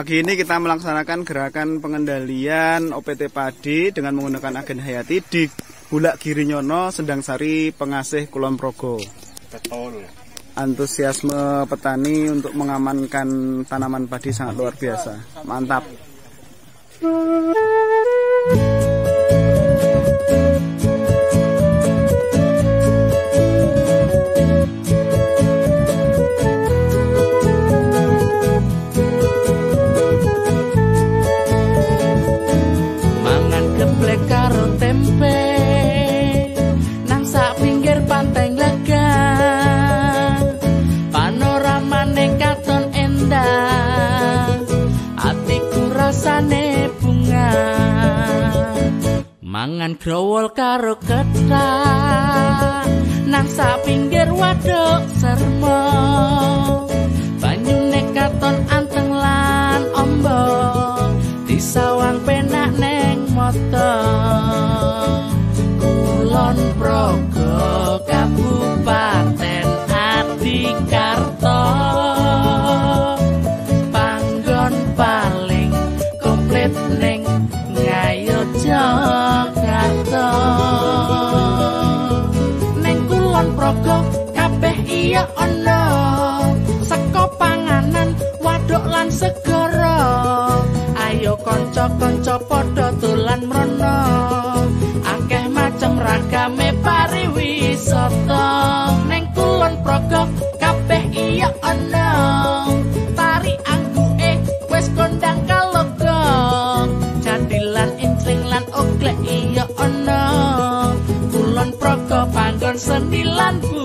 Pagi ini kita melaksanakan gerakan pengendalian OPT padi dengan menggunakan agen hayati di Bulak Girinyono, Sendang Sari, Pengasih, Kulon Progo. Betul. Antusiasme petani untuk mengamankan tanaman padi sangat luar biasa. Mantap. Mangan growol karo ketan nang sak pinggir waduk sermo. Banyu katon anteng lan ombo disawang penak neng moto. Kulon progo kabupaten iya ana saka panganan waduk lan segara. Ayo kanca-kanca padha dolan mrono akeh macem ragame pariwisata. Neng kulon progo kabeh iya ana. Tari angguke wis kondang senilan budaya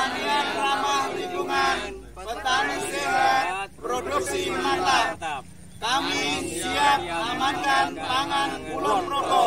pertanian ramah lingkungan, petani sehat, produksi mantap. Kami siap amankan pangan Pulau Progo.